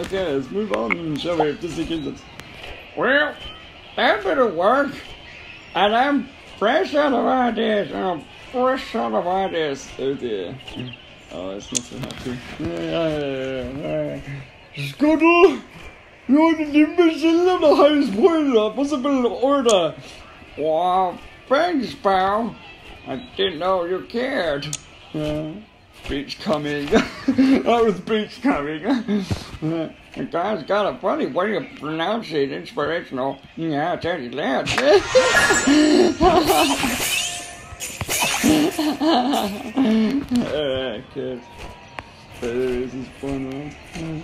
Okay, let's move on, shall we? Disney Kingdoms. Well, that bit of work, and I'm fresh out of ideas. I'm fresh out of ideas. Oh dear. Oh, it's not so happy. Scuttle, you're the division of the highest of possible order. Wow, thanks, pal. I didn't know you cared. Yeah. Beach coming. that was beach coming. The guy's got a funny way of pronouncing it, inspirational. Yeah, I'll tell you that. Alright, good. So this is fun round.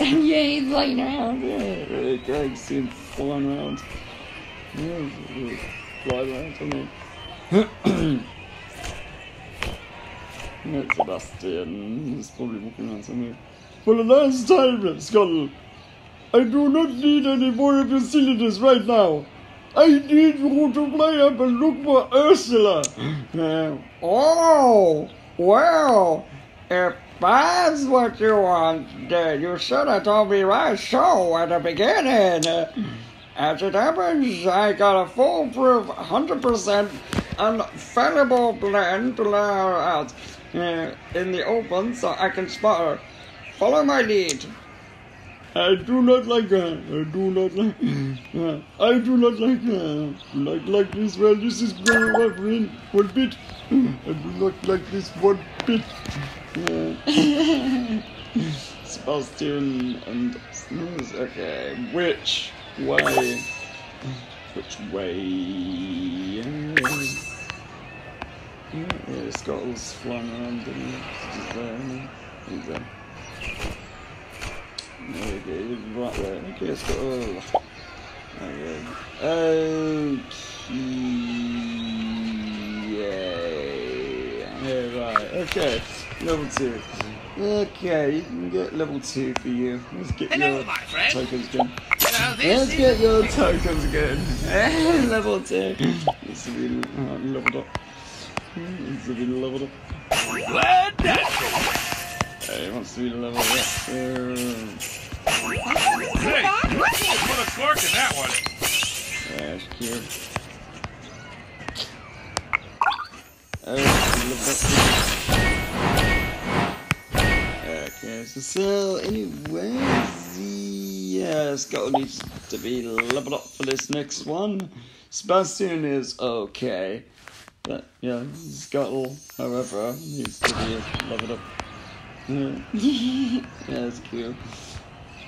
yeah, he's laying around. Yeah, really great seeing flying around. Yeah, really fly around on me. Yeah, Sebastian is probably walking around somewhere. For the last time, Scuttle, I do not need any more of your silliness right now. I need you to fly up and look for Ursula. Oh, well, if that's what you want, then you should have told me right so at the beginning. As it happens, I got a foolproof, 100% infallible plan to lure out uh, in the open so I can spot her. Follow my lead. I do not like her. I do not like. Uh, I do not like her. Like like this. Well, this is going up in one bit. I do not like this one bit. Uh, Sebastian and Snooze. Okay, which way? Which way? Yeah, Scuttle's flying around and he's just there. isn't he? He's there. Okay, right there. Okay, let's go. Oh. Okay. Okay. Yeah, right. Okay. Level two. Okay, you can get level two for you. Let's get Hello, your tokens again. This Let's get your tokens again. level two. This will be leveled up. This will be leveled up. glad natural. Hey, he wants to be leveled up. Uh, Hey, put a cork in that one. Cute. Oh, level up. Okay, so, so anyways, yeah, Scuttle needs to be leveled up for this next one. Sebastian is okay. But yeah, Scuttle, however, needs to be leveled up. Yeah, yeah that's cute.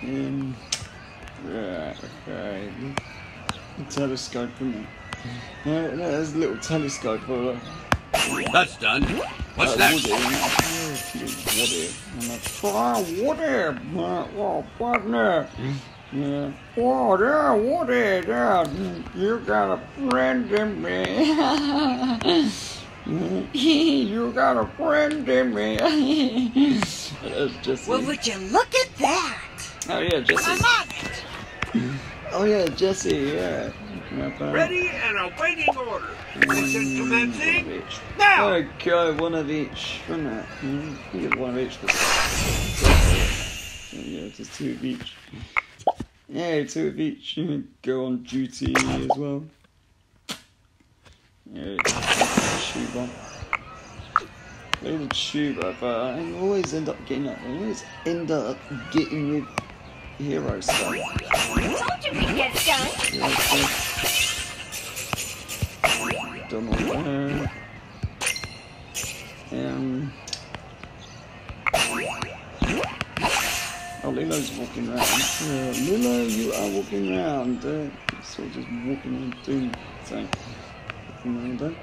Um, right, okay. Telescope, isn't it? Yeah, there's a little telescope for uh, That's done. What's uh, next? Woody. Yeah, Woody. And that's, oh, Woody! Uh, oh, partner! Yeah. Oh, there, Woody, there. You got a friend in me. you got a friend in me. That's Jesse. Well, would you look at that? Oh, yeah, Jesse. I'm on it. Oh, yeah, Jesse, yeah. Yeah, Ready and awaiting order. Mission One commencing. of each. Now. Okay, one of each. From that. Mm, you get one of each. Yeah, just two of each. Yeah, two of each. You go on duty as well. Yeah, tuber. Little tuber, but I always end up getting up. I always end up getting with hero stuff. Told you we'd get done. Hero stuff. Done Oh, Lilo's walking around. Uh, Lilo, you are walking around. Uh, just walking and doing the. Walking around there.